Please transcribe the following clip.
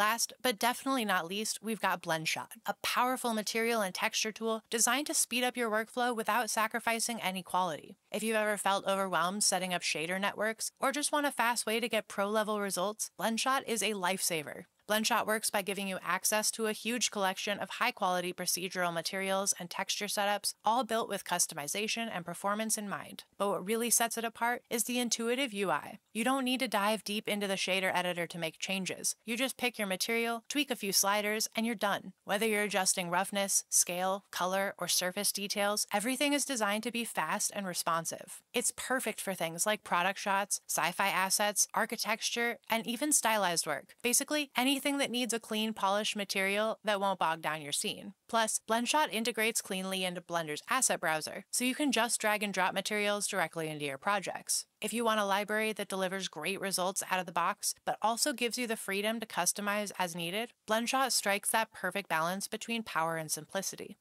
Last, but definitely not least, we've got BlendShot, a powerful material and texture tool designed to speed up your workflow without sacrificing any quality. If you've ever felt overwhelmed setting up shader networks, or just want a fast way to get pro level results, BlendShot is a lifesaver. BlendShot works by giving you access to a huge collection of high quality procedural materials and texture setups, all built with customization and performance in mind. But what really sets it apart is the intuitive UI. You don't need to dive deep into the shader editor to make changes. You just pick your material, tweak a few sliders, and you're done. Whether you're adjusting roughness, scale, color, or surface details, everything is designed to be fast and responsive. It's perfect for things like product shots, sci fi assets, architecture, and even stylized work. Basically, anything anything that needs a clean, polished material that won't bog down your scene. Plus, BlendShot integrates cleanly into Blender's asset browser, so you can just drag and drop materials directly into your projects. If you want a library that delivers great results out of the box, but also gives you the freedom to customize as needed, BlendShot strikes that perfect balance between power and simplicity.